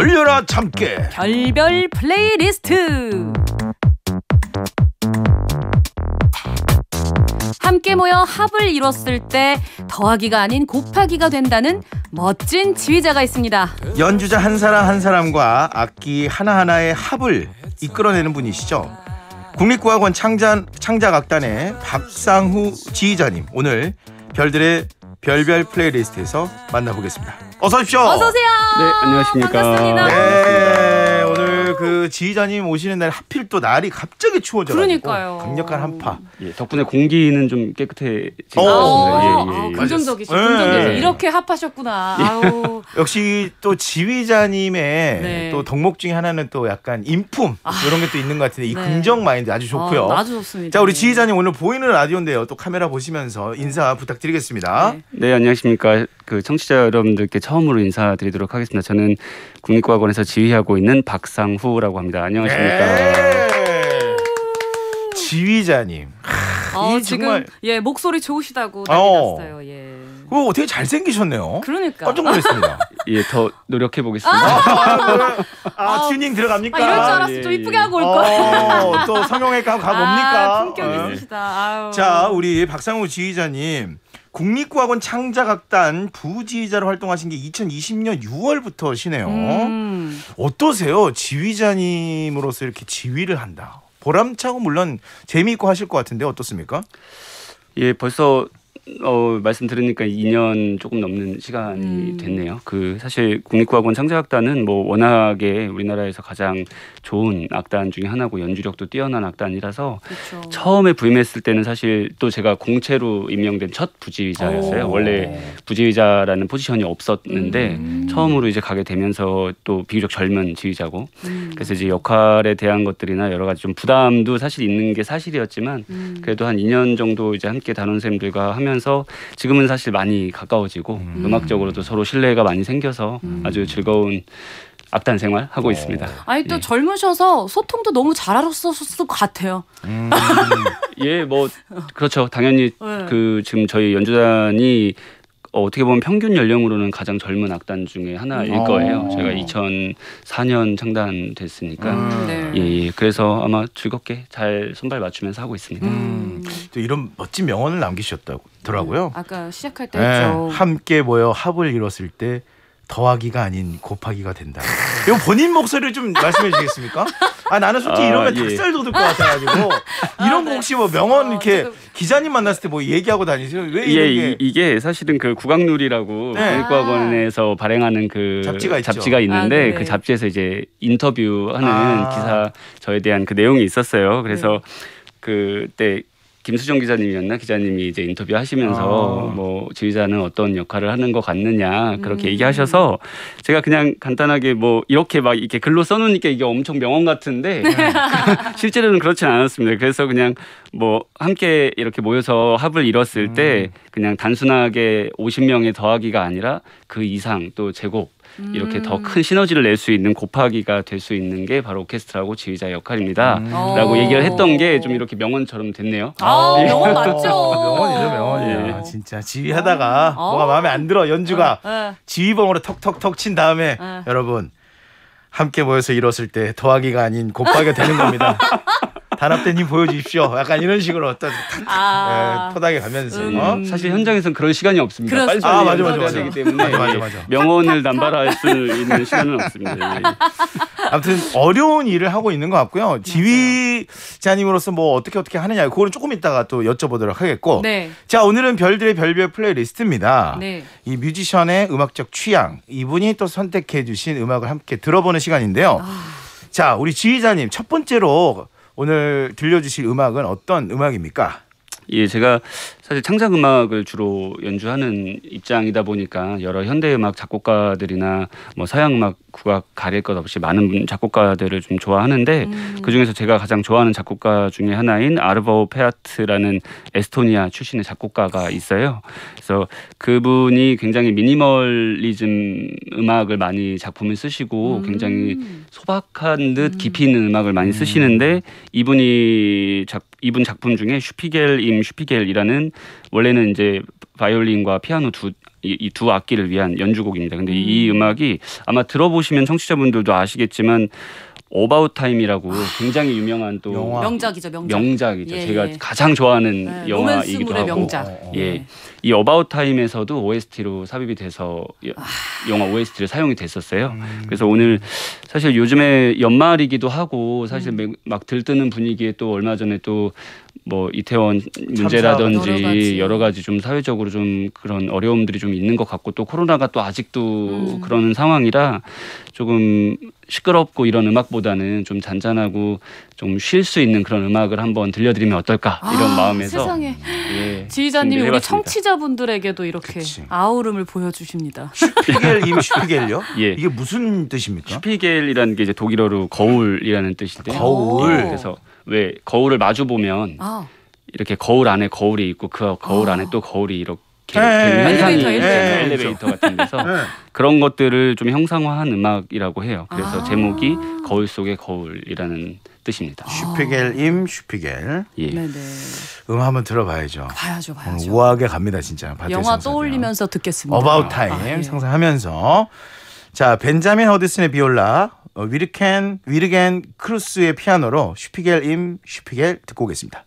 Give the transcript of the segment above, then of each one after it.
열려라 참깨 별별 플레이리스트 함께 모여 합을 이뤘을 때 더하기가 아닌 곱하기가 된다는 멋진 지휘자가 있습니다. 연주자 한 사람 한 사람과 악기 하나하나의 합을 이끌어내는 분이시죠. 국립국악원 창작, 창작악단의 박상후 지휘자님 오늘 별들의 별별 플레이리스트에서 만나보겠습니다. 어서 오십시오. 어서 오세요. 네, 안녕하십니까. 반갑습니다. 네, 오늘 그 지휘자님 오시는 날 하필 또 날이 갑자기 추워져 가지고 그러니까요. 강력한 한파. 예, 덕분에 공기는 좀 깨끗해진 것 어, 같습니다. 아, 예, 예, 예. 긍정적이시, 네. 긍정적이시. 이렇게 합하셨구나. 아우. 역시 또 지휘자님의 네. 또 덕목 중에 하나는 또 약간 인품 이런 게 또 있는 것 같은데 이 네. 긍정 마인드 아주 좋고요. 아, 아주 좋습니다. 자 우리 지휘자님 오늘 보이는 라디오인데요. 또 카메라 보시면서 인사 부탁드리겠습니다. 네. 네, 안녕하십니까. 그 청취자 여러분들께 처음으로 인사드리도록 하겠습니다. 저는 국립과학원에서 지휘하고 있는 박상후라고 합니다. 안녕하십니까. 네. 지휘자님. 어, 이 지금 예 목소리 좋으시다고 어. 난리 났어요. 예. 그거 어떻게 잘 생기셨네요. 그러니까. 깜짝 놀랐습니다. 예, 더 노력해 보겠습니다. 아, 튜닝 들어갑니까? 아, 이럴 줄 알았어. 예, 좀 예. 이쁘게 하고 올 걸. 어, 또 성형외과 가봅니까? 아, 품격 어. 있으시다. 아유. 자, 우리 박상우 지휘자님. 국립국악원 창작악단 부지휘자로 활동하신 게 2020년 6월부터시네요. 음. 어떠세요? 지휘자님으로서 이렇게 지휘를 한다. 보람차고 물론 재미있고 하실 것 같은데 어떻습니까? 예, 벌써 어, 말씀 들으니까 2년 조금 넘는 시간이 음. 됐네요. 그 사실 국립국악원 창작악단은 뭐 워낙에 우리나라에서 가장 좋은 악단 중에 하나고 연주력도 뛰어난 악단이라서 그렇죠. 처음에 부임했을 때는 사실 또 제가 공채로 임명된 첫 부지휘자였어요. 오. 원래 부지휘자라는 포지션이 없었는데 음. 처음으로 이제 가게 되면서 또 비교적 젊은 지휘자고 음. 그래서 이제 역할에 대한 것들이나 여러 가지 좀 부담도 사실 있는 게 사실이었지만 음. 그래도 한 2년 정도 이제 함께 다룬 쌤들과 하면서 지금은 사실 많이 가까워지고 음. 음. 악적으로도 서로 신뢰가 많이 생겨서 음. 아주 즐거운 악단 생활 하고 어. 있습니다. 아니 또 예. 젊으셔서 소통도 너무 잘하셨을 것 같아요. 음. 예, 뭐 그렇죠. 당연히 네. 그 지금 저희 연주단이 어, 어떻게 보면 평균 연령으로는 가장 젊은 악단 중에 하나일 음. 거예요. 어. 제가 2004년 창단됐으니까. 음. 네. 예, 예. 그래서 아마 즐겁게 잘 손발 맞추면서 하고 있습니다. 음. 또 이런 멋진 명언을 남기셨더라고요. 아까 시작할 때 네, 했죠. 함께 모여 합을 이뤘을 때 더하기가 아닌 곱하기가 된다. 이거 본인 목소리를 좀 말씀해 주시겠습니까? 아 나는 솔직히 아, 이러면 예. 닭살 돋을 것 같아가지고 이런 거 네. 혹시 뭐 명언 어, 이렇게 지금- 기자님 만났을 때 뭐 얘기하고 다니세요? 왜 예, 게 이게 사실은 그 국악놀이라고 네. 국립과학원에서 발행하는 그 잡지가 있죠. 아, 있는데 네네. 그 잡지에서 이제 인터뷰하는 아. 기사 저에 대한 그 내용이 있었어요. 그래서 네. 그때 김수정 기자님이었나 기자님이 이제 인터뷰 하시면서 아. 뭐 지휘자는 어떤 역할을 하는 것 같느냐 그렇게 음. 얘기하셔서 제가 그냥 간단하게 뭐 이렇게 막 이렇게 글로 써놓으니까 이게 엄청 명언 같은데 실제로는 그렇진 않았습니다. 그래서 그냥 뭐 함께 이렇게 모여서 합을 이뤘을 때 그냥 단순하게 50명의 더하기가 아니라 그 이상 또 제곱 이렇게 음. 더큰 시너지를 낼 수 있는 곱하기가 될 수 있는 게 바로 오케스트라고 지휘자의 역할입니다. 음. 라고 어. 얘기를 했던 게 좀 이렇게 명언처럼 됐네요. 아, 예. 명언 맞죠. 명언이죠 명언이야. 예. 진짜 지휘하다가 어. 뭐가 마음에 안 들어 연주가 네. 지휘봉으로 턱턱턱 친 다음에 네. 여러분 함께 모여서 이뤘을 때 더하기가 아닌 곱하기가 되는 겁니다. 단합된 힘 보여주십시오. 약간 이런 식으로 어떤 아. 예, 토닥에 가면서 음. 어? 사실 현장에서는 그런 시간이 없습니다. 그렇습니다. 빨리빨리 아, 맞아, 맞아, 맞아. 되기 때문에 맞아, 맞아, 예, 맞아. 명언을 남발할 수 있는 시간은 없습니다. 예. 아무튼 어려운 일을 하고 있는 것 같고요. 지휘자님으로서 뭐 어떻게 어떻게 하느냐 그거는 조금 이따가 또 여쭤보도록 하겠고. 네. 자 오늘은 별들의 별별 플레이리스트입니다. 네. 이 뮤지션의 음악적 취향 이분이 또 선택해 주신 음악을 함께 들어보는 시간인데요. 아. 자 우리 지휘자님 첫 번째로 오늘 들려주실 음악은 어떤 음악입니까? 예, 제가 사실 창작 음악을 주로 연주하는 입장이다 보니까 여러 현대 음악 작곡가들이나 뭐 서양 음악 국악 가릴 것 없이 많은 분- 작곡가들을 좀 좋아하는데 음. 그 중에서 제가 가장 좋아하는 작곡가 중에 하나인 아르버 페아트라는 에스토니아 출신의 작곡가가 있어요. 그래서 그분이 굉장히 미니멀리즘 음악을 많이 작품을 쓰시고 음. 굉장히 소박한 듯 깊이 있는 음악을 많이 쓰시는데 이분이 작 이분 작품 중에 Spiegel im Spiegel이라는 원래는 이제 바이올린과 피아노 두 이두 악기를 위한 연주곡입니다. 근데 이 음. 음악이 아마 들어보시면 청취자분들도 아시겠지만 About Time이라고 굉장히 유명한 또 영화. 명작이죠, 명작. 명작이죠. 예, 제가 예. 가장 좋아하는 네, 영화이기도 하고 명작. 어, 어. 예. 이 About Time에서도 OST로 삽입이 돼서 여- 아. 영화 OST를 사용이 됐었어요. 음. 그래서 오늘 사실 요즘에 연말이기도 하고 음. 사실 매- 막 들뜨는 분위기에 또 얼마 전에 또뭐 이태원 여러 문제라든지 가지. 여러 가지 좀 사회적으로 좀 그런 어려움들이 좀 있는 것 같고 또 코로나가 또 아직도 음. 그러는 상황이라 조금 시끄럽고 이런 음악보다는 좀 잔잔하고 좀 쉴 수 있는 그런 음악을 한번 들려드리면 어떨까 이런 아, 마음에서 세상에 예, 지휘자님이 우리. 청취자분들에게도 이렇게 그치. 아우름을 보여주십니다. 슈피겔 임 슈피겔요? 예. 이게 무슨 뜻입니까? 슈피겔이라는 게 이제 독일어로 거울이라는 뜻인데 거울. 그래서 왜 거울을 마주 보면 아, 이렇게 거울 안에 거울이 있고 그 거울 아. 안에 또 거울이 이렇게 예, 현상이 엘리베이터, 예, 엘리베이터. 엘리베이터 같은 데서 네. 그런 것들을 좀 형상화한 음악이라고 해요. 그래서 아. 제목이 거울 속의 거울이라는 뜻입니다. 슈피겔 임 슈피겔. 예. 네네. 음 한번 들어봐야죠. 봐야죠, 봐야죠. 우아하게 갑니다 진짜. 영화. 떠올리면서 듣겠습니다. About Time 아, 예. 상상하면서 자 벤자민 허드슨의 비올라 어, 위르켄 위르겐 크루스의 피아노로 Spiegel im Spiegel 듣고 오겠습니다.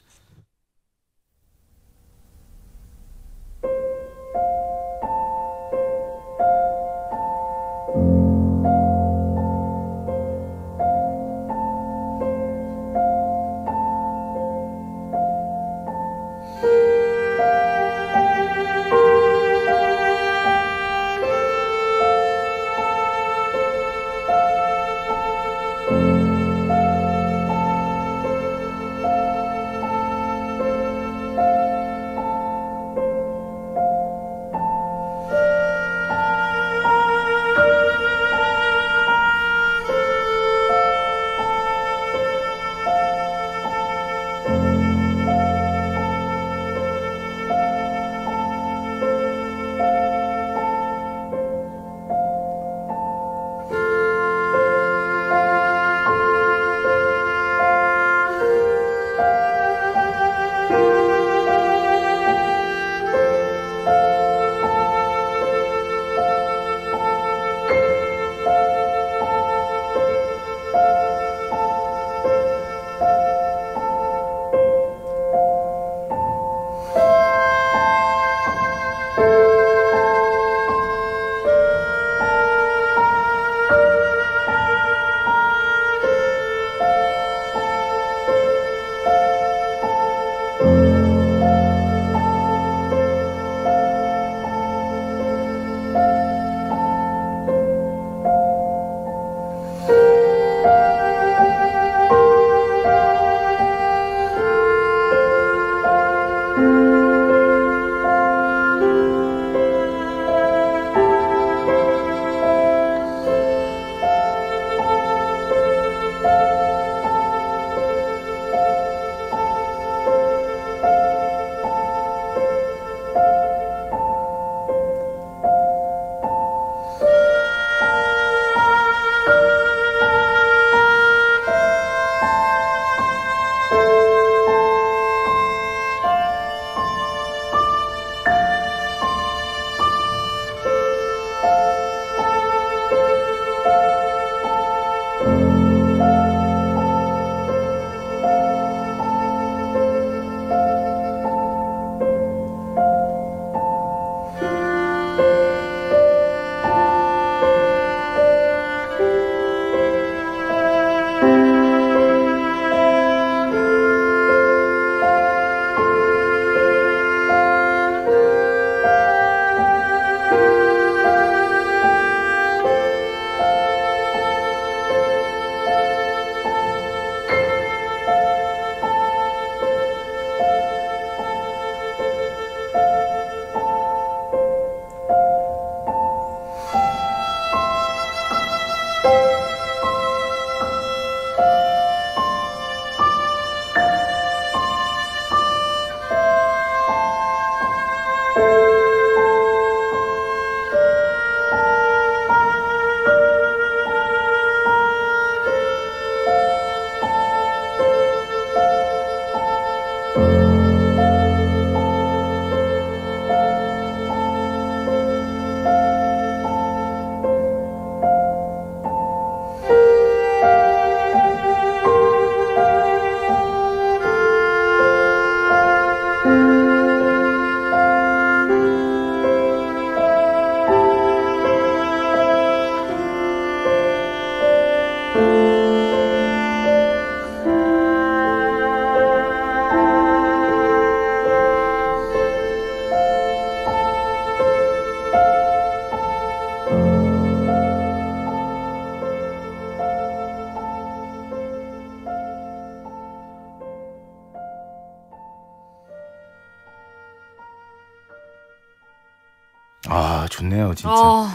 좋네요 진짜. 아,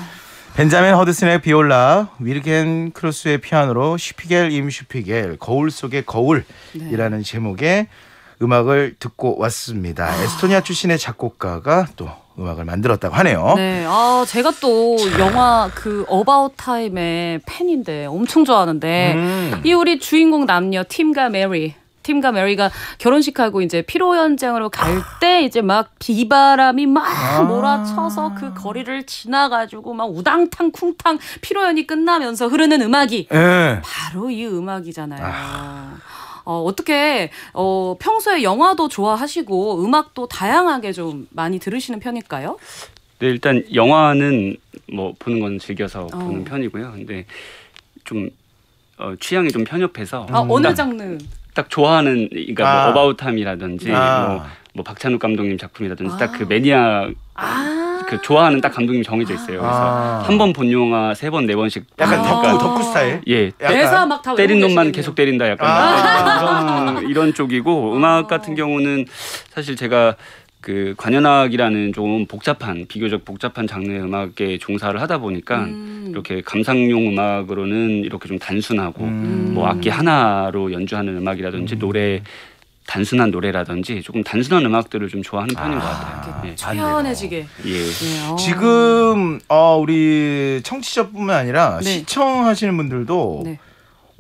벤자민 허드슨의 비올라, 위르겐 크루스의 피아노로 Spiegel im Spiegel 거울 속의 거울이라는 제목의 음악을 듣고 왔습니다. 에스토니아 출신의 작곡가가 또 음악을 만들었다고 하네요. 네. 아, 제가 또 영화 그 About Time의 팬인데 엄청 좋아하는데 음. 이 우리 주인공 남녀 팀과 메리 팀과 메리가 결혼식하고 이제 피로연장으로 갈 때 이제 막 비바람이 막 아. 몰아쳐서 그 거리를 지나가지고 막 우당탕 쿵탕 피로연이 끝나면서 흐르는 음악이 예. 바로 이 음악이잖아요. 어, 어떻게 어, 평소에 영화도 좋아하시고 음악도 다양하게 좀 많이 들으시는 편일까요? 네, 일단 영화는 뭐 보는 건 즐겨서 어. 보는 편이고요. 근데 좀 어, 취향이 좀 편협해서 아, 어느 딱, 장르? 딱 좋아하는 그러니까 아. 뭐 어바웃함이라든지 아. 뭐, 뭐 박찬욱 감독님 작품이라든지 딱그 아. 매니아 아. 그 좋아하는 딱 감독님 정해져 있어요. 그래서 아. 한번 본 영화 세 번 네 번씩 약간 아. 덕후 덕후 스타일. 예 약간 대사 막 다 때린 놈만 계속 때린다 약간 아. 이런 이런 쪽이고 음악 같은 경우는 사실 제가 그 관현악이라는 좀 복잡한 비교적 복잡한 장르의 음악에 종사를 하다 보니까 음. 이렇게 감상용 음악으로는 이렇게 좀 단순하고 음. 뭐 악기 하나로 연주하는 음악이라든지 노래 단순한 노래라든지 조금 단순한 음악들을 좀 좋아하는 편인 것 같아요. 예. 초연해지게. 예. 네, 어. 지금 어, 우리 청취자뿐만 아니라 네. 시청하시는 분들도 네.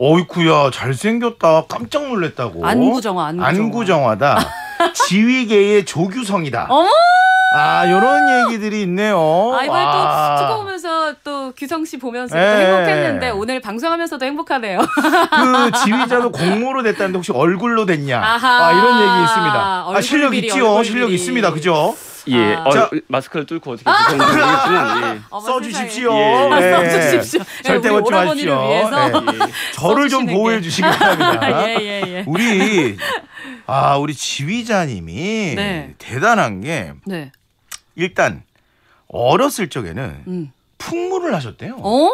어이쿠야 잘생겼다 깜짝 놀랐다고 안구정화, 안구정화. 안구정화다 지휘계의 조규성이다 어머! 아 이런 얘기들이 있네요 아 이번에 와. 또 찍어오면서 또 규성 씨 보면서 또 네. 행복했는데 오늘 방송하면서도 행복하네요. 그 지휘자도 공모로 됐다는데 혹시 얼굴로 됐냐 아하. 아, 이런 얘기 있습니다 아, 실력 있지요 실력. 있습니다 그죠 예. 아. 어, 자. 마스크를 뚫고 어떻게 모르겠지만 예. 어머, 써주십시오 세상에. 아, 네. 써주십시오. 절대 걷지 마십시오 위해서. 네. 저를 좀 보호해 게. 주시기 바랍니다 예, 예, 예. 우리 아 우리 지휘자님이 네. 대단한 게 네. 일단 어렸을 적에는 음. 풍물을 하셨대요. 오.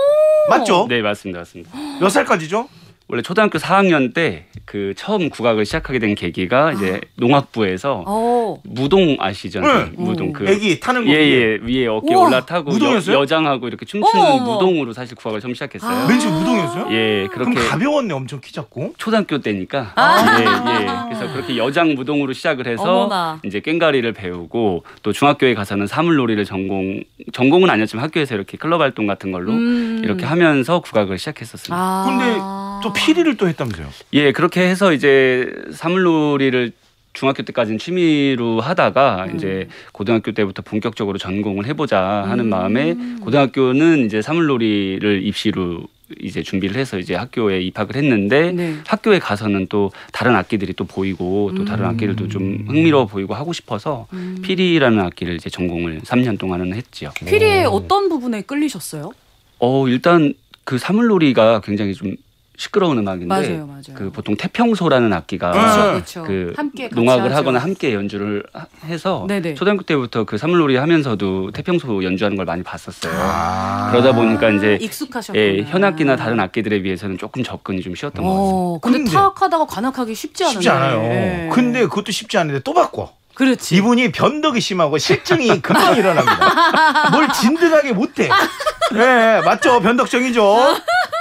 맞죠? 네, 맞습니다. 맞습니다. 몇 살까지죠? 원래 초등학교 4학년 때 그 처음 국악을 시작하게 된 계기가 이제 농악부에서 어. 무동 아시죠? 네. 무동 그 애기 타는 거. 예예 위에 어깨 우와, 올라타고 무동이었어요? 여, 장하고 이렇게 춤추는 어머, 어머. 무동으로 사실 국악을 처음 시작했어요. 아. 왠지 무동이었어요? 예 그럼 그렇게 가벼웠네, 엄청 키 작고. 초등학교 때니까 아. 예, 예. 그래서 그렇게 여장 무동으로 시작을 해서 어머나. 이제 꽹가리를 배우고 또 중학교에 가서는 사물놀이를 전공 전공은 아니었지만 학교에서 이렇게 클럽 활동 같은 걸로 음. 이렇게 하면서 국악을 시작했었습니다. 아. 근데 또 피리를 또 했다면서요? 예, 그렇게 해서 이제 사물놀이를 중학교 때까지는 취미로 하다가 음. 이제 고등학교 때부터 본격적으로 전공을 해보자 하는 음. 마음에 고등학교는 이제 사물놀이를 입시로 이제 준비를 해서 이제 학교에 입학을 했는데 네. 학교에 가서는 또 다른 악기들이 또 보이고 또 다른 음. 악기들도 좀 흥미로워 보이고 하고 싶어서 음. 피리라는 악기를 이제 전공을 3년 동안은 했지요. 피리의 어떤 부분에 끌리셨어요? 어 일단 그 사물놀이가 굉장히 좀 시끄러운 음악인데 맞아요, 맞아요. 그 보통 태평소라는 악기가 그렇죠, 아, 그렇죠. 그 함께 같이 농악을 하죠. 하거나 함께 연주를 하- 해서 네네. 초등학교 때부터 그 사물놀이 하면서도 태평소 연주하는 걸 많이 봤었어요. 아. 그러다 보니까 이제 익숙하셨구나. 예, 현악기나 다른 악기들에 비해서는 조금 접근이 좀 쉬웠던 것 같습니다. 어, 근데, 근데 타악하다가 관악하기 쉽지 않은데. 쉽지 않아요. 예. 근데 그것도 쉽지 않은데 또 바꿔. 그렇지. 이분이 변덕이 심하고 실증이 금방 일어납니다. 뭘 진득하게 못해. 네, 맞죠? 변덕정이죠.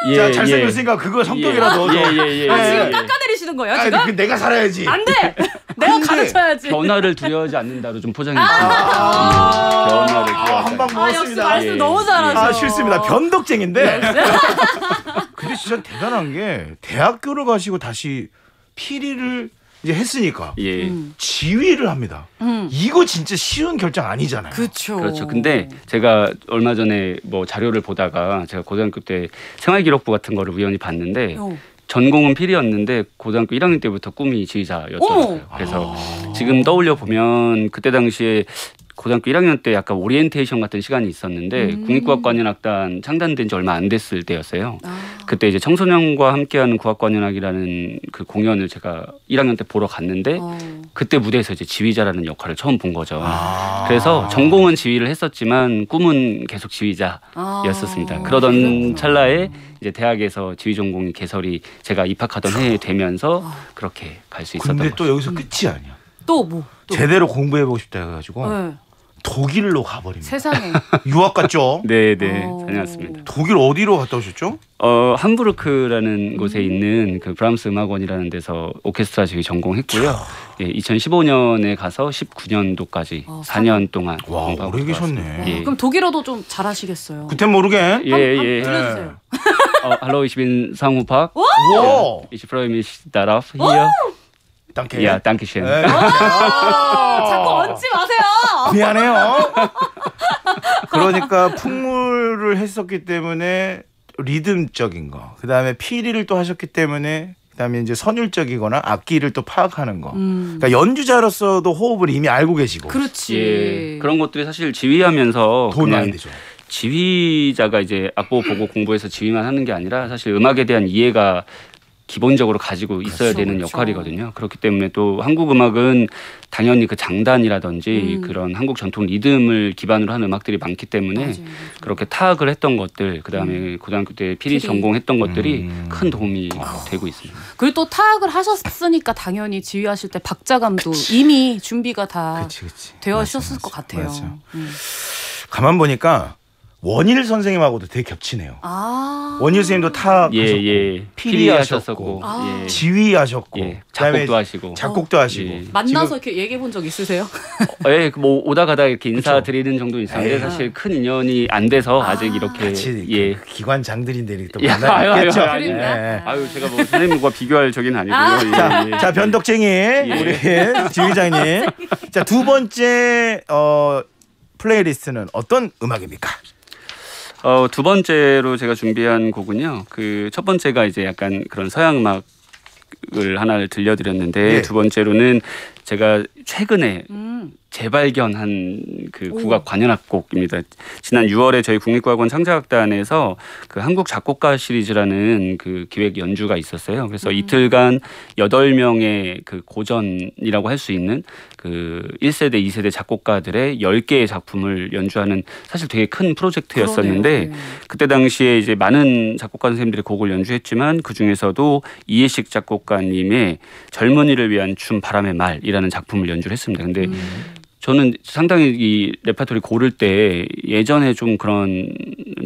예, 자, 잘생겼으니까 그거 성격이라도. 좀. 예예 예. 아, 예. 지금 깎아내리시는 거예요, 아니, 지금? 그 내가 살아야지. 안 돼! 내가 가르쳐야지. 변화를 두려워하지 않는다로 좀 포장해 아. 주세요. 변화를 아, 두려워하지 한방 않는다. 아, 역시 먹었습니다. 말씀 예. 너무 잘하셔. 아, 싫습니다. 변덕쟁인데. 근데 진짜 대단한 게 대학교를 가시고 다시 피리를 이제 했으니까 예. 음. 지휘를 합니다. 음. 이거 진짜 쉬운 결정 아니잖아요. 그렇죠. 그렇죠. 근데 제가 얼마 전에 뭐 자료를 보다가 제가 고등학교 때 생활기록부 같은 거를 우연히 봤는데 어. 전공은 필이었는데 고등학교 1학년 때부터 꿈이 지휘자였더라고요. 그래서 지금 떠올려 보면 그때 당시에 고등학교 1학년 때 약간 오리엔테이션 같은 시간이 있었는데 음. 국립국악관현악단 창단된 지 얼마 안 됐을 때였어요. 아. 그때 이제 청소년과 함께하는 국악관현악이라는 그 공연을 제가 1학년 때 보러 갔는데 어. 그때 무대에서 이제 지휘자라는 역할을 처음 본 거죠. 아. 그래서 전공은 지휘를 했었지만 꿈은 계속 지휘자였었습니다. 아. 그러던 그렇구나. 찰나에 이제 대학에서 지휘 전공이 개설이 제가 입학하던 해에 되면서 아. 그렇게 갈 수 있었던 근데 거죠. 또 여기서 끝이 아니야. 또 뭐? 또. 제대로 공부해보고 싶다 해가지고 네. 독일로 가버립니다. 세상에. 유학 갔죠? 네, 네, 어. 다녀왔습니다. 독일 어디로 갔다 오셨죠? 어 함부르크라는 곳에 있는 그 브람스 음악원이라는 데서 오케스트라 지휘 전공했고요. 예, 2015년에 가서 19년도까지 어, 4년 동안 와, 공부하고 오래. 계셨네. 예. 그럼 독일어도 좀 잘하시겠어요. 그땐 모르게. 예, 한- 예. 들려주세요. 어, hallo, ich bin Sang Park. 와. Ich freue mich darauf hier. Ja, danke schön. 네. 자꾸 얹지 마세요. 미안해요. 그러니까 풍물을 했었기 때문에 리듬적인 거, 그 다음에 피리를 또 하셨기 때문에 그다음에 이제 선율적이거나 악기를 또 파악하는 거. 음. 그러니까 연주자로서도 호흡을 이미 알고 계시고 그렇지. 예, 그런 것들이 사실 지휘하면서 돈 많이 되죠. 지휘자가 이제 악보 보고 공부해서 지휘만 하는 게 아니라 사실 음악에 대한 이해가 기본적으로 가지고 있어야 그렇죠, 되는 그렇죠. 역할이거든요. 그렇기 때문에 또 한국 음악은 당연히 그 장단이라든지 음. 그런 한국 전통 리듬을 기반으로 한 음악들이 많기 때문에 맞아요, 맞아요. 그렇게 타악을 했던 것들, 그다음에 고등학교 때 피리 피리. 전공했던 것들이 음. 큰 도움이 되고 있습니다. 그리고 또 타악을 하셨으니까 당연히 지휘하실 때 박자감도 이미 준비가 다. 되었었을 맞아, 것 같아요. 맞아. 음. 가만 보니까 원일 선생님하고도 되게 겹치네요. 아. 원일 선생님도 타악 하셨고 예, 예. 피리 피리 하셨고, 하셨었고, 아. 예. 지휘하셨고, 예. 작곡도 하시고. 작곡도 하시고. 예. 만나서 이렇게 얘기해 본 적 있으세요? 예, 그뭐 오다 가다 이렇게 그쵸. 인사 드리는 정도 있었는데 에이. 사실 큰 인연이 안 돼서 아, 아직 이렇게 같이 예. 그 기관장들인데 이렇게 또 야, 아유, 만나겠죠. 아유, 아유, 예. 아유 제가 뭐 선생님과 비교할 적은 아니고요. 아. 예, 자, 예. 자 변덕쟁이 우리 지휘자님. 자 두 번째 어, playlist는 어떤 음악입니까? 어, 두 번째로 제가 준비한 곡은요. 그 첫 번째가 이제 약간 그런 서양 음악을 하나를 들려드렸는데 예. 두 번째로는 제가 최근에 음. 재발견한 그 오. 국악 관현악곡입니다. 지난 6월에 저희 국립국악원 창작악단에서 그 한국 작곡가 시리즈라는 그 기획 연주가 있었어요. 그래서 음. 이틀간 여덟 명의 그 고전이라고 할 수 있는 그 1세대, 2세대 작곡가들의 10개의 작품을 연주하는 사실 되게 큰 프로젝트였었는데 그러네요. 네. 그때 당시에 이제 많은 작곡가 선생님들이 곡을 연주했지만 그 중에서도 이해식 작곡가님의 젊은이를 위한 춤 바람의 말이라는 작품을 연주를 했습니다. 근데 음. 저는 상당히 이 레파토리 고를 때 예전에 좀 그런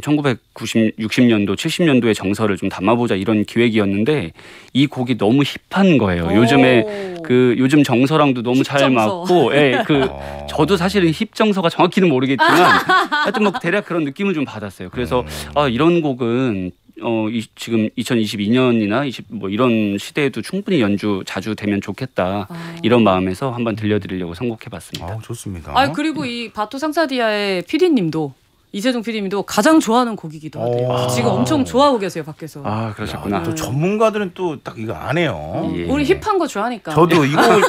1990, 60년도, 70년도의 정서를 좀 담아보자 이런 기획이었는데 이 곡이 너무 hip한 거예요. 요즘에 오. 그 요즘 정서랑도 너무 잘 hip정서. 맞고, 예, 그 어. 저도 사실은 힙 정서가 정확히는 모르겠지만 하여튼 뭐 대략 그런 느낌을 좀 받았어요. 그래서 음. 아 이런 곡은 어 이, 지금 2022년이나 20, 뭐 이런 시대에도 충분히 연주 자주 되면 좋겠다 아. 이런 마음에서 한번 들려드리려고 선곡해봤습니다. 아우 좋습니다. 아 그리고 이 바토 상사디아의 PD님도 이세종 PD님도 가장 좋아하는 곡이기도 하대요. 오. 지금 엄청 좋아하고 계세요 밖에서. 아 그러셨구나. 야, 또 전문가들은 또 딱 이거 안 해요. 예. 우리 힙한 거 좋아하니까. 저도 이 곡을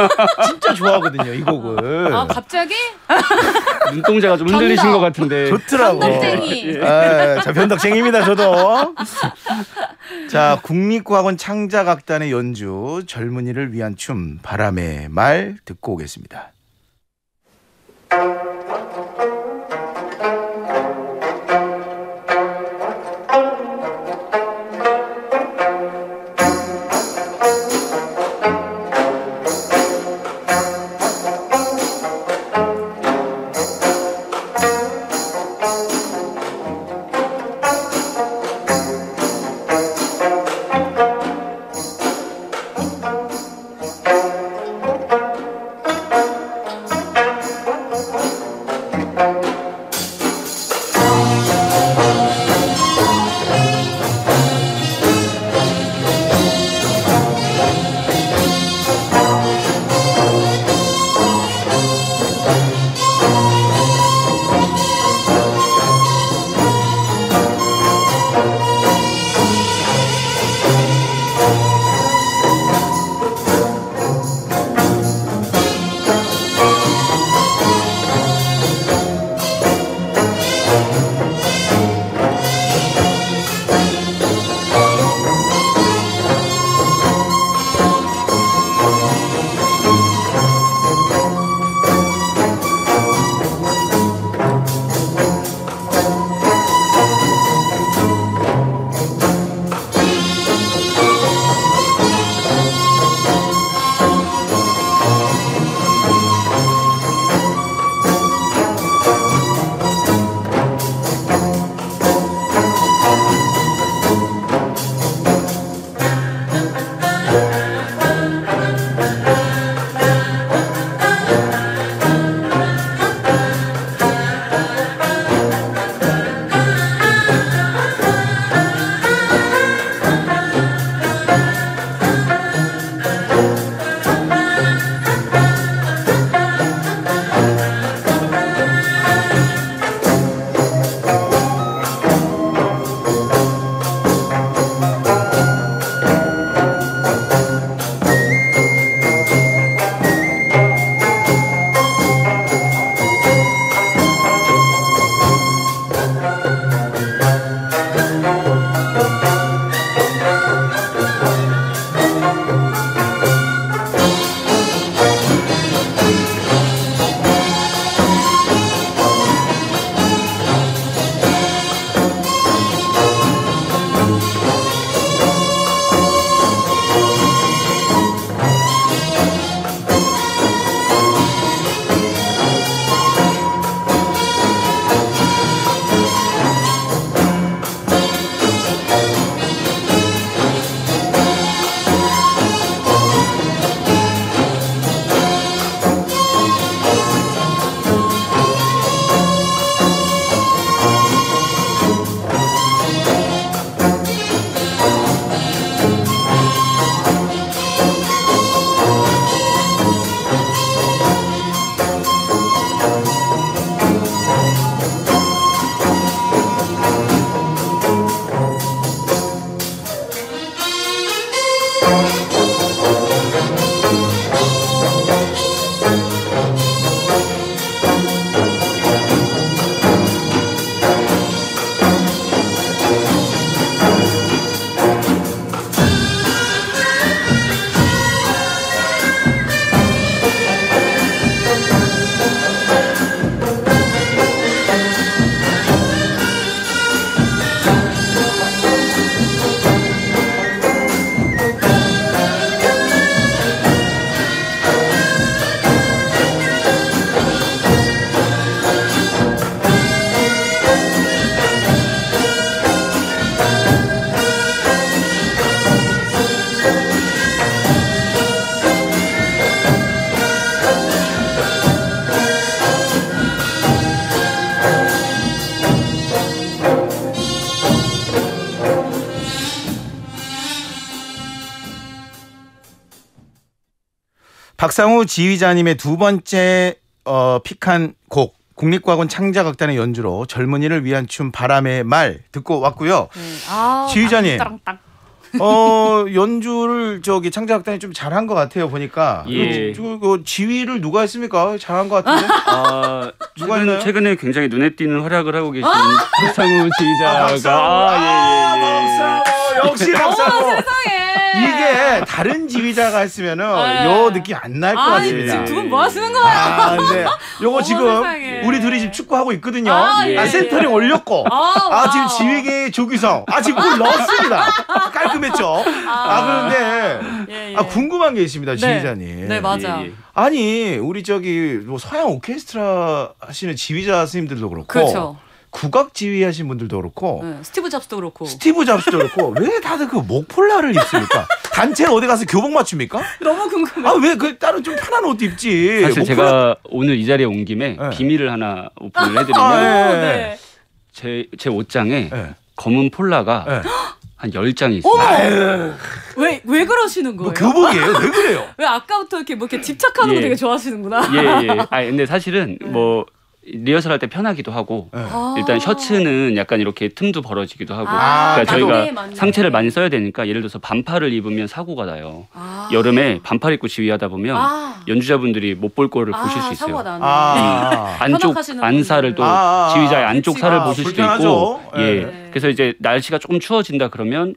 진짜 좋아하거든요. 이 곡을. 아 갑자기 눈동자가 좀 흔들리신. 것 같은데. 좋더라고. 변덕쟁이. 아, 자 변덕쟁입니다. 저도. 자 국립국악원 창작악단의 연주 젊은이를 위한 춤 바람의 말 듣고 오겠습니다. 박상우 지휘자님의 두 번째 어, 픽한 곡 국립과학원 창작악단의 연주로 젊은이를 위한 춤 바람의 말 듣고 왔고요. 네. 아, 지휘자님. 땅땅땅. 어 연주를 저기 창작악단이 좀 잘한 것 같아요 보니까. 예. 그, 그, 그 지휘를 누가 했습니까? 잘한 것 같은데. 아, 누가 최근, 했나요? 최근에 굉장히 눈에 띄는 활약을 하고 계신 아! 박상우 지휘자가 아, 아, 예, 예, 예. 역시 어머 박상우. 세상에. 이게 다른 지휘자가 했으면은 네. 요 느낌 안 날 것 아니 같습니다. 지금 두분 뭐 하시는 거야? 아, 근데 요거 어머, 지금 세상에. 우리 둘이 지금 축구하고 있거든요. 아, 아, 예, 센터링 올렸고. 아, 아, wow. 지금 지휘계 조규성. 아, 지금 골 넣었습니다. 깔끔 했죠? 아, 그런데, 예, 예. 아, 궁금한 게 있습니다, 네. 지휘자님. 네, 맞아. 예, 예. 아니, 우리 저기, 뭐 서양 오케스트라 하시는 지휘자 선생님들도 그렇고. 그렇죠. 국악 지휘하신 분들도 그렇고. 네, 스티브 잡스도 그렇고. 스티브 잡스도 그렇고. 왜 다들 그 목폴라를 입습니까? 단체 어디 가서 교복 맞춥니까? 너무 궁금해. 아, 왜 그 다른 좀 편한 옷 입지? 사실 목폴라- 제가 오늘 이 자리에 온 김에 네. 비밀을 하나 오픈을 해드리면 아, 예. 오, 네. 제, 제 옷장에 예. 검은 폴라가 예. 한 10장이 어머! 있어요. 왜, 왜 그러시는 뭐 거예요? 교복이에요? 왜 그래요? 왜 아까부터 이렇게 뭐 이렇게 집착하는 거 예. 되게 좋아하시는구나. 예, 예. 아, 근데 사실은 뭐 리허설 할 때 편하기도 하고 예. 아. 일단 셔츠는 약간 이렇게 tum도 벌어지기도 하고 아, 그러니까 맞네, 저희가 맞네. 상체를 많이 써야 되니까 예를 들어서 반팔을 입으면 사고가 나요. 아. 여름에 반팔 입고 지휘하다 보면 아. 연주자분들이 못 볼 거를 아, 보실 수 사고가 있어요. 나네. 아. 안쪽 현악하시는 안사를 또 분들. 아, 아, 지휘자의 아. 안쪽 그치. 살을 아, 보실 수도 불편하죠. 있고 예. 네. 그래서 이제 날씨가 조금 추워진다 그러면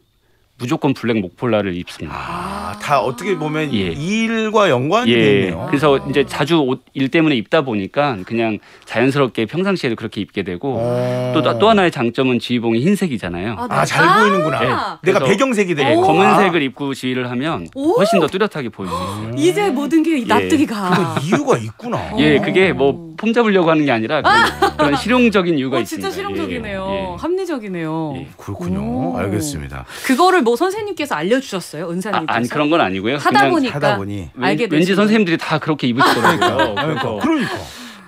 무조건 블랙 목폴라를 입습니다. 아, 다 어떻게 보면 예. 이 일과 연관이 예. 있네요. 그래서 이제 자주 옷 일 때문에 입다 보니까 그냥 자연스럽게 평상시에도 그렇게 입게 되고 어. 또또 하나의 장점은 지휘봉이 흰색이잖아요. 네. 아, 잘 보이는구나. 아. 내가 그래서- 배경색이 되고. 예, 오. 검은색을 입고 지휘를 하면 오. 훨씬 더 뚜렷하게 보여요. 이제 모든 게 납득이 가. 아, 이유가 있구나. 예, 그게 뭐 폼 잡으려고 하는 게 아니라 그런, 그런 실용적인 이유가 어, 있습니다. 진짜 실용적이네요. 예, 예. 합리적이네요. 예. 그렇군요. 오. 알겠습니다. 그거를 뭐 선생님께서 알려주셨어요, 아, 은사님께서? 아니 그런 건 아니고요. 하다 그냥 보니까 하다 보니. 왠- 알게 왠지 되시는 선생님들이 다 그렇게 입으시더라고요. 그러니까. 그래서, 그러니까.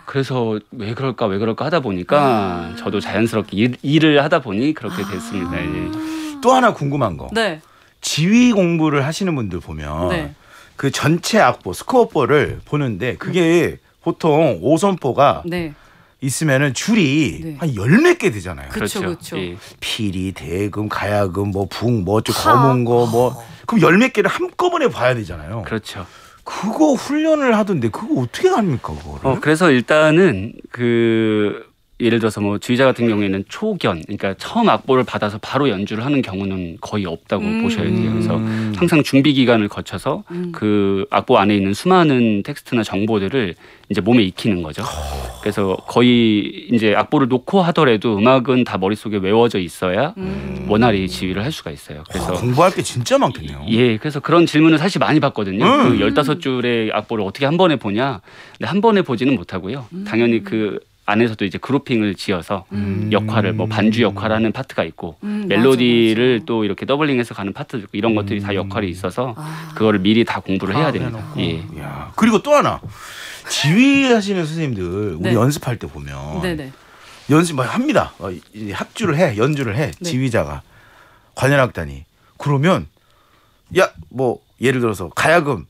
그래서 왜 그럴까 왜 그럴까 하다 보니까 아. 저도 자연스럽게 일, 일을 하다 보니 그렇게 됐습니다. 예. 또 하나 궁금한 거. 네. 지휘 공부를 하시는 분들 보면 네. 그 전체 악보, 스코어보를 보는데 그게 보통 오선보가 네. 있으면은 줄이 네. 한열 몇 개 되잖아요. 그쵸, 그쵸. 예. 피리, 대금, 가야금, 뭐 북, 뭐 어쩌고 하. 검은 거, 뭐 그럼 열 몇 개를 한꺼번에 봐야 되잖아요. 그렇죠. 그거 훈련을 하던데 그거 어떻게 합니까 그거를? 어, 그래서 일단은 그 예를 들어서 뭐 지휘자 같은 경우에는 초견, 그러니까 처음 악보를 받아서 바로 연주를 하는 경우는 거의 없다고 음. 보셔야 돼요. 그래서 음. 항상 준비 기간을 거쳐서 음. 그 악보 안에 있는 수많은 텍스트나 정보들을 이제 몸에 익히는 거죠. 그래서 거의 이제 악보를 놓고 하더라도 음악은 다 머릿속에 외워져 있어야 음. 원활히 지휘를 할 수가 있어요. 그래서 그래서 공부할 게 진짜 많겠네요. 예, 그래서 그런 질문을 사실 많이 받거든요. 음. 그 열다섯 줄의 악보를 어떻게 한 번에 보냐? 근데 한 번에 보지는 못하고요. 당연히 그 안에서도 이제 그룹핑을 지어서 음. 역할을 뭐 반주 역할하는 파트가 있고 음, 멜로디를 맞아, 맞아. 또 이렇게 더블링해서 가는 파트도 있고 이런 것들이 다 역할이 있어서 아. 그거를 미리 다 공부를 해야 다 됩니다. 해놓고. 예. 야, 그리고 또 하나 지휘하시는 선생님들 우리 네. 연습할 때 보면 네네. 연습 막 합니다. 어, 이 합주를 해, 연주를 해. 네. 지휘자가 관현악단이 그러면 야 뭐 예를 들어서 가야금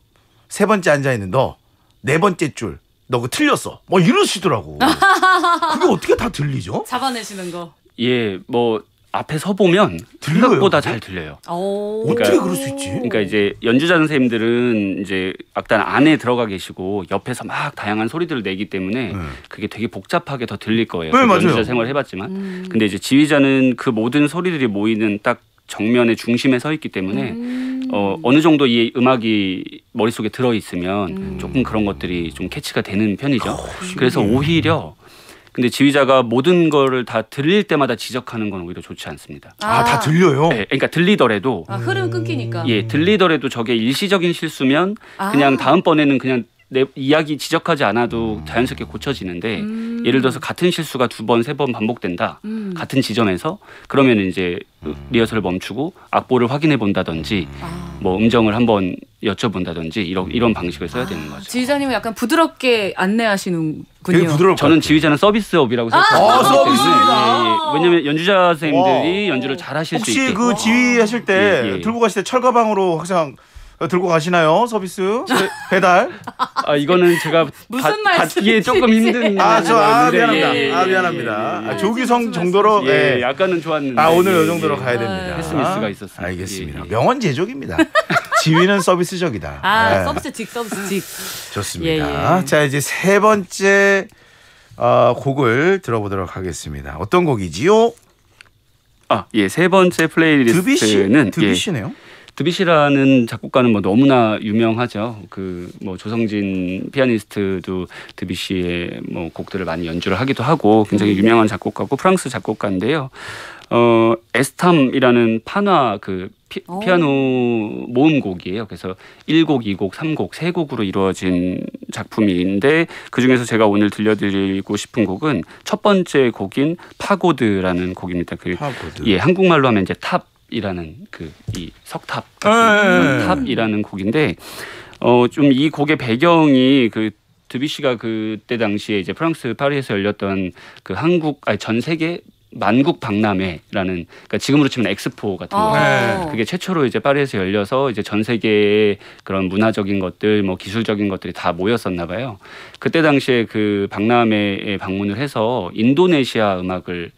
세 번째 앉아 있는 너 네 번째 줄 너 그거 틀렸어. 뭐 이러시더라고. 그게 어떻게 다 들리죠? 잡아내시는 거. 예, 뭐 앞에 서 보면 들려요, 생각보다? 잘 들려요. 오. 어떻게 그러니까- 그럴 수 있지? 그러니까 이제 연주자 선생님들은 이제 악단 안에 들어가 계시고 옆에서 막 다양한 소리들을 내기 때문에 네. 그게 되게 복잡하게 더 들릴 거예요. 네, 맞아요. 연주자 생활 해봤지만, 음. 근데 이제 지휘자는 그 모든 소리들이 모이는 딱 정면의 중심에 서 있기 때문에 음. 어, 어느 정도 이 음악이 머릿속에 들어 있으면 음. 조금 그런 것들이 좀 캐치가 되는 편이죠. 어, 그래서 오히려 근데 지휘자가 모든 거를 다 들릴 때마다 지적하는 건 오히려 좋지 않습니다. 아 다 들려요. 네, 그러니까 들리더라도 아, 흐름 끊기니까. 예, 들리더라도 저게 일시적인 실수면 아. 그냥 다음번에는 그냥 내 이야기 지적하지 않아도 자연스럽게 고쳐지는데 음. 예를 들어서 같은 실수가 두 번, 세 번 반복된다. 음. 같은 지점에서 그러면 이제 리허설을 멈추고 악보를 확인해 본다든지 아. 뭐 음정을 한번 여쭤본다든지 이런 이런 방식을 써야 되는 거죠. 지휘자님은 약간 부드럽게 안내하시는군요. 되게 부드럽고. 저는 지휘자는 서비스업이라고 아, 생각합니다. 서비스입니다. 예, 예. 왜냐하면 연주자 선생님들이 와. 연주를 잘 하실 수 혹시 있게 그 지휘하실 때 예, 예. 들고 가실 때 철가방으로 항상 들고 가시나요? 서비스 배 달? 아 이거는 제가 무슨 받- 말씀이신지. 받기에 조금 힘든 아, 저 아, 거였는데, 미안합니다. 예, 예, 아, 예, 미안합니다. 예, 예. 아, 조규성 무슨 정도로 예, 예. 약간은 좋았는데 아, 오늘 예, 요 정도로 예. 가야 됩니다. 패스 미스가 있었습니다. 알겠습니다. 예, 예. 명언 제조입니다. 지휘는 서비스직이다. 아 예. 서비스 직 서비스 직. 좋습니다. 예, 예. 자, 이제 세 번째 어, 곡을 들어보도록 하겠습니다. 어떤 곡이지요? 아, 예, 세 번째 playlist는 드뷔시? 예, 드뷔시네요. 드뷔시라는 작곡가는 뭐 너무나 유명하죠. 그 뭐 조성진 피아니스트도 드뷔시의 뭐 곡들을 많이 연주를 하기도 하고 굉장히 유명한 작곡가고 프랑스 작곡가인데요. 어 Estampes이라는 판화 그 피, 오. 피아노 모음곡이에요. 그래서 1곡, 2곡, 3곡, 세 곡으로 이루어진 작품인데 그 중에서 제가 오늘 들려드리고 싶은 곡은 첫 번째 곡인 Pagodes라는 곡입니다. 그 Pagodes. 예, 한국말로 하면 이제 탑 이라는 그 이 석탑 예, 예, 같은 예. 탑이라는 곡인데 어 좀 이 곡의 배경이 그 드뷔시가 그때 당시에 이제 프랑스 파리에서 열렸던 그 한국 아니 전 세계 만국 박람회라는 그러니까 지금으로 치면 엑스포 같은 아. 거죠. 네. 그게 최초로 이제 파리에서 열려서 이제 전 세계의 그런 문화적인 것들, 뭐 기술적인 것들이 다 모였었나 봐요. 그때 당시에 그 박람회에 방문을 해서 인도네시아 음악을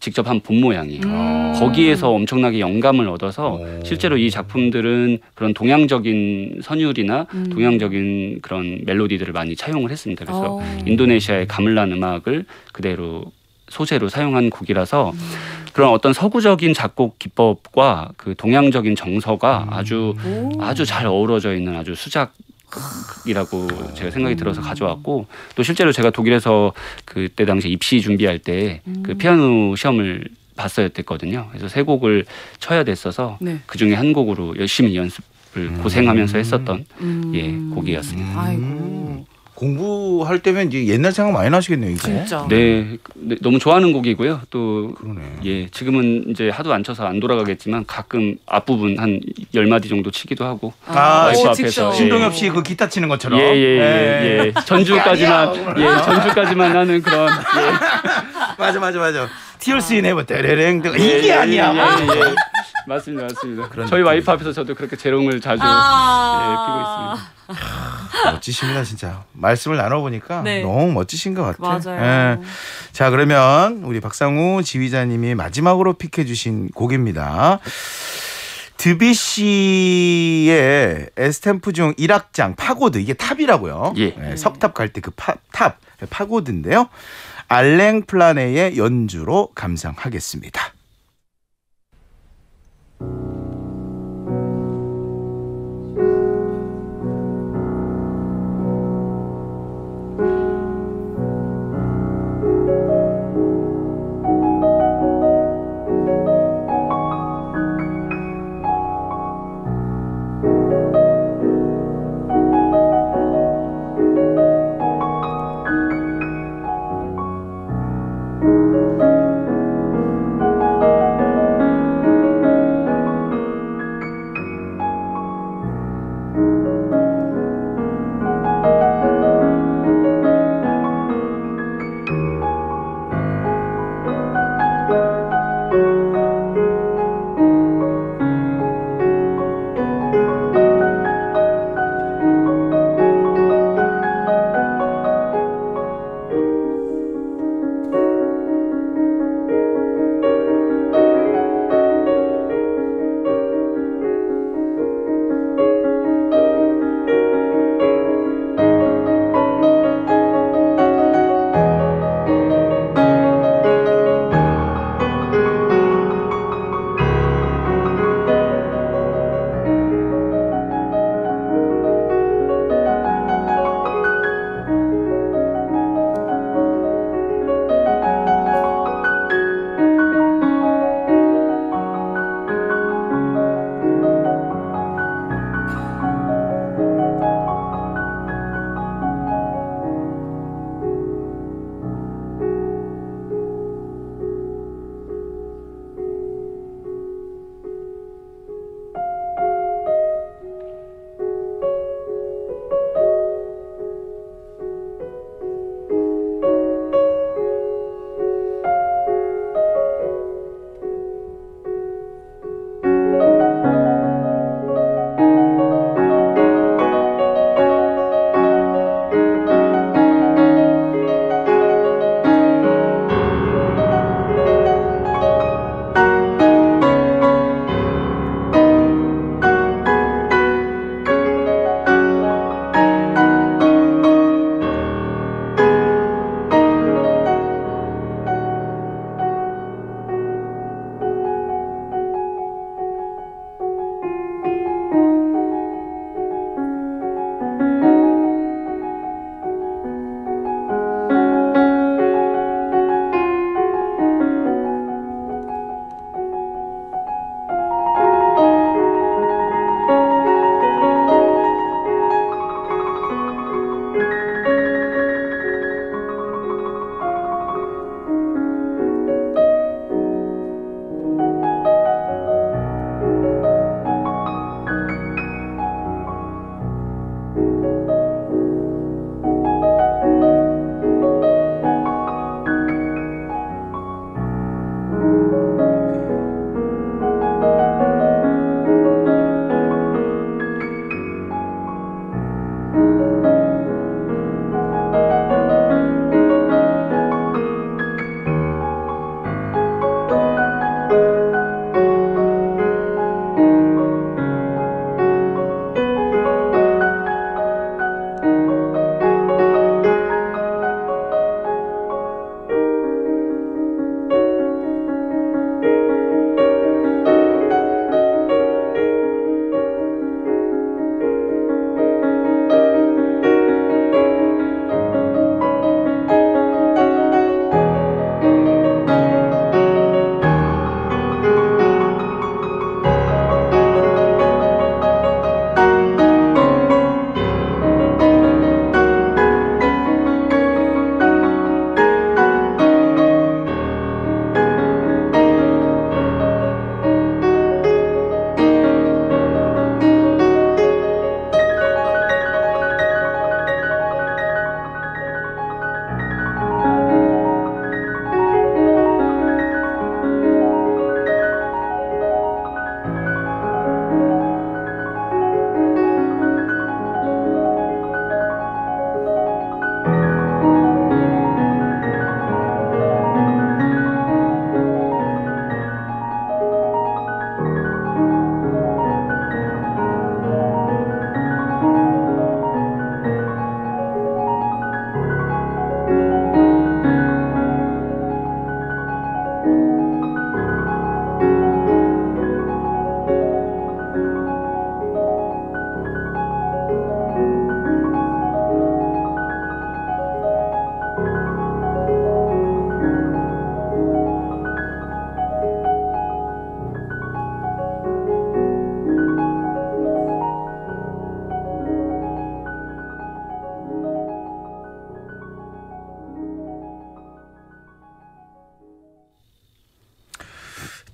직접 한 본 모양이에요. 음. 거기에서 엄청나게 영감을 얻어서 오. 실제로 이 작품들은 그런 동양적인 선율이나 음. 동양적인 그런 멜로디들을 많이 차용을 했습니다. 그래서 어. 인도네시아의 가물란 음악을 그대로 소재로 사용한 곡이라서 음. 그런 어떤 서구적인 작곡 기법과 그 동양적인 정서가 아주 오. 아주 잘 어우러져 있는 아주 수작 이라고 제가 생각이 들어서 가져왔고 또 실제로 제가 독일에서 그때 당시 입시 준비할 때그 음. 피아노 시험을 봤어야 됐거든요. 그래서 세 곡을 쳐야 됐어서 네. 그 중에 한 곡으로 열심히 연습을 고생하면서 했었던 음. 예 곡이었습니다. 아이고 공부할 때면 이제 옛날 생각 많이 나시겠네요, 이거. 진짜. 네, 네, 너무 좋아하는 곡이고요. 또 그러네. 예, 지금은 이제 하도 안 쳐서 안 돌아가겠지만 가끔 앞부분 한 열 마디 정도 치기도 하고. 아, 와이프 오, 앞에서. 예. 신동엽 씨 그 기타 치는 것처럼. 예, 예, 예, 예. 전주까지만, 아니야. 예, 전주까지만 하는 그런. 예. 맞아, 맞아, 맞아. 티얼스인 해보 때레랭 예, 이게 예, 아니야. 예, 예, 예. 맞습니다, 맞습니다. 저희. 와이프 앞에서 저도 그렇게 재롱을 자주 아. 예, 피고 있습니다. 멋지십니다, 진짜. 말씀을 나눠보니까 네. 너무 멋지신 것 같아요. 맞아요. 예. 자, 그러면 우리 박상후 지휘자님이 마지막으로 pick해주신 곡입니다. 드뷔시의 Estampes 중 1악장 Pagodes 이게 탑이라고요. 예. 네, 석탑 갈 때 그 탑 pagode인데요. 알랭 플라네의 연주로 감상하겠습니다.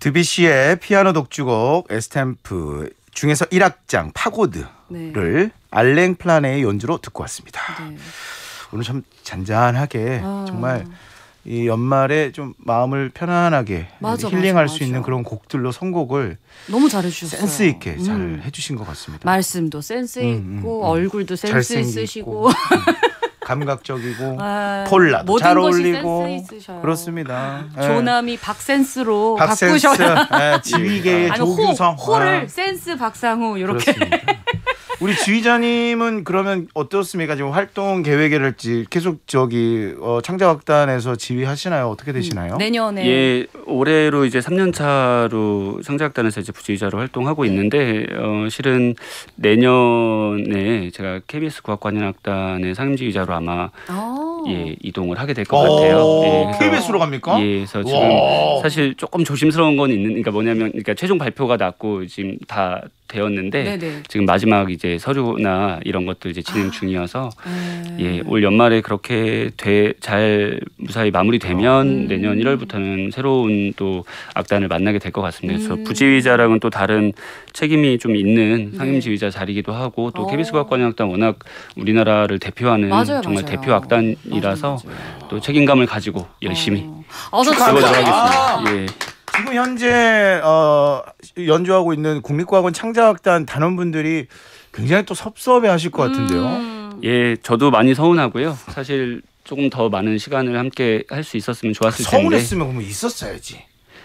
드뷔시의 피아노 독주곡 Estampes 중에서 1악장 Pagodes를 네. 알랭 플라네의 연주로 듣고 왔습니다. 네. 오늘 참 잔잔하게 아. 정말 이 연말에 좀 마음을 편안하게 맞아, 힐링할 맞아, 수 있는 맞아. 그런 곡들로 선곡을 너무 잘해주셨어요. 센스 있게 잘 음. 해주신 것 같습니다. 말씀도 센스 있고 음, 음, 음. 얼굴도 센스 있으시고 감각적이고 아, 폴라도 잘 어울리고. 그렇습니다. 예. 조남이 박센스로 박센스, 바꾸셔야 예, 지휘계의 아니 호, 조규성 호를 아, 센스 박상우 이렇게. 우리 지휘자님은 그러면 어떻습니까? 지금 활동 계획이랄지 계속 저기 어, 창작악단에서 지휘하시나요? 어떻게 되시나요? 내년에 예, 올해로 이제 3년 차로 창작단에서 이제 부지휘자로 활동하고 있는데 어, 실은 내년에 제가 KBS 국악관현악단의 상임지휘자로 아마 아. 예 이동을 하게 될 것 같아요. 예, 그래서- KBS로 갑니까? 예, 그래서 지금 와. 사실 조금 조심스러운 건 있는, 그러니까 뭐냐면, 그러니까 최종 발표가 났고 지금 다 되었는데 네네. 지금 마지막 이제 서류나 이런 것도 이제 진행 중이어서 음. 예, 올 연말에 그렇게 돼, 잘 무사히 마무리되면 음. 내년 1월부터는 새로운 또 악단을 만나게 될 것 같습니다. 그래서 음. 부지휘자랑은 또 다른 책임이 좀 있는 네. 상임지휘자 자리기도 하고 또 어. KBS 국악관악단 워낙 우리나라를 대표하는 맞아요, 정말 맞아요. 대표 악단이라서 맞아요. 또 책임감을 가지고 열심히 어. 아, 해보도록 하겠습니다. 예. 지금 현재 어, 연주하고 있는 국립과학원 창작악단 단원분들이 굉장히 또 섭섭해 하실 것 같은데요. 음. 예, 저도 많이 서운하고요. 사실 조금 더 많은 시간을 함께 할 수 있었으면 좋았을 텐데 서운했으면 그러면 있었어야지.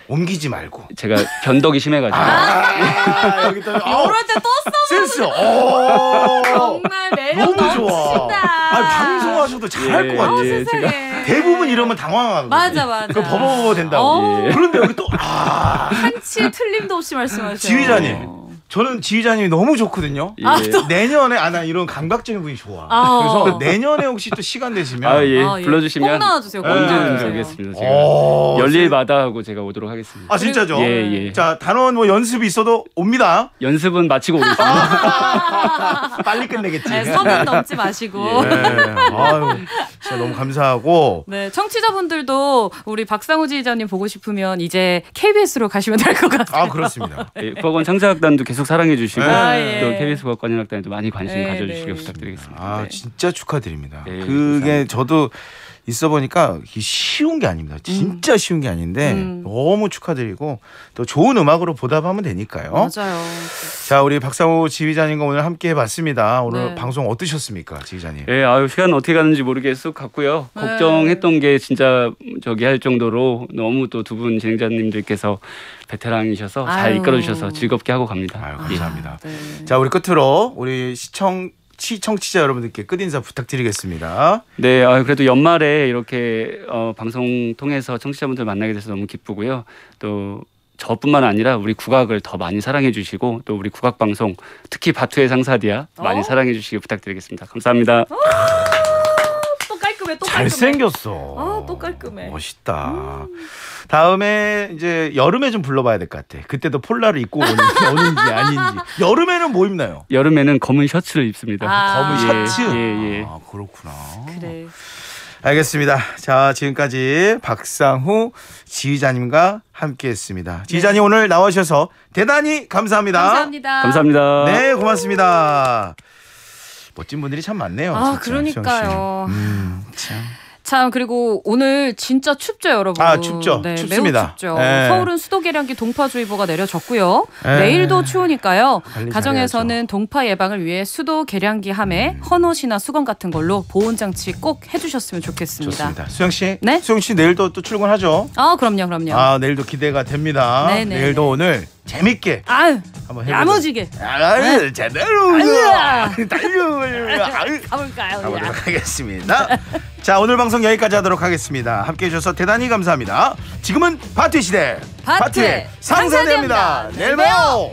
옮기지 말고. 제가 변덕이 심해가지고 아, 여기 또 아, 이럴 때또 써. 센스. 오. 정말 매력 너무 좋아. 넘친다. 아, 방송하셔도 잘할 예, 것 같아. 어, 예, 세상에. 대부분 이러면 당황하거든. 맞아 맞아. 그 버버버 된다고. 어. 예. 그런데 여기 또 아, 한치 틀림도 없이 말씀하셔. 지휘자님. 저는 지휘자님이 너무 좋거든요. 예. 아, 내년에 아나 이런 감각적인 분이 좋아. 아. 그래서 내년에 혹시 또 시간 되시면 아, 예. 아, 예. 불러주시면 꼭 나와주세요. 꼭 언제든지. 오겠습니다. 제가 어, 열일 마다 하고 제가 오도록 하겠습니다. 아 진짜죠? 예, 예. 자 단원 뭐 연습이 있어도 옵니다. 연습은 마치고 오겠습니다. 빨리 끝내겠지. 네, 서분 넘지 마시고. 네. 아유, 진짜 너무 감사하고. 네, 청취자분들도 우리 박상우 지휘자님 보고 싶으면 이제 KBS로 가시면 될 것 같아요. 아 그렇습니다. 예, 국악원 창작악단도 계속 사랑해 주시고 아, 예. 또 KBS 국악관현악단에도 많이 관심 네, 가져주시길 네. 부탁드리겠습니다. 아 네. 진짜 축하드립니다. 네, 그게 감사합니다. 저도 있어 보니까 쉬운 게 아닙니다. 진짜 쉬운 게 아닌데 음. 너무 축하드리고 또 좋은 음악으로 보답하면 되니까요. 맞아요. 자 우리 박상호 지휘자님과 오늘 함께 해봤습니다. 오늘 네. 방송 어떠셨습니까, 지휘자님? 예, 아유 시간 어떻게 가는지 모르게 쑥 갔고요. 네. 걱정했던 게 진짜 저기 할 정도로 너무 또 두 분 진행자님들께서 베테랑이셔서 잘 아유. 이끌어주셔서 즐겁게 하고 갑니다. 아유, 예. 감사합니다. 네. 자 우리 끝으로 우리 시청 시 청취자 여러분들께 끝 인사 부탁드리겠습니다. 네, 아, 그래도 연말에 이렇게 어, 방송 통해서 청취자분들 만나게 돼서 너무 기쁘고요. 또 저뿐만 아니라 우리 국악을 더 많이 사랑해 주시고 또 우리 국악 방송 특히 바투의 상사디아 많이 어? 사랑해 주시길 부탁드리겠습니다. 감사합니다. 또 깔끔해. 또 깔끔해. 잘생겼어. 아, 또 깔끔해. 멋있다. 다음에 이제 여름에 좀 불러봐야 될 것 같아. 그때도 폴라를 입고 오는지, 오는지 아닌지. 여름에는 뭐 입나요? 여름에는 검은 셔츠를 입습니다. 아. 검은 예, 셔츠. 예, 예. 아 그렇구나. 그래. 알겠습니다. 자 지금까지 박상후 지휘자님과 함께 했습니다. 지휘자님 오늘 나와주셔서 대단히 감사합니다. 감사합니다. 감사합니다. 네 고맙습니다. 멋진 분들이 참 많네요. 아, 진짜, 그러니까요. 음, 참. 참 그리고 오늘 진짜 춥죠 여러분. 아, 춥죠. 네, 춥습니다. 매우 춥죠. 네. 서울은 수도 계량기 동파주의보가 내려졌고요. 네. 내일도 추우니까요. 가정에서는 동파 예방을 위해 수도 계량기 함에 음. 헌옷이나 수건 같은 걸로 보온 장치 꼭 해주셨으면 좋겠습니다. 좋습니다. 수영 씨, 네? 수영 씨 내일도 또 출근하죠? 아 그럼요 그럼요. 아 내일도 기대가 됩니다. 네네. 내일도 오늘 재밌게 아유 한번 해보도록. 야무지게 아, 제대로 아유야. 달려 아유. 가볼까요? 가보도록 하겠습니다. 자 오늘 방송 여기까지 하도록 하겠습니다. 함께 해 주셔서 대단히 감사합니다. 지금은 바트 시대 상사대입니다. 상사대입니다. 내일 봐요.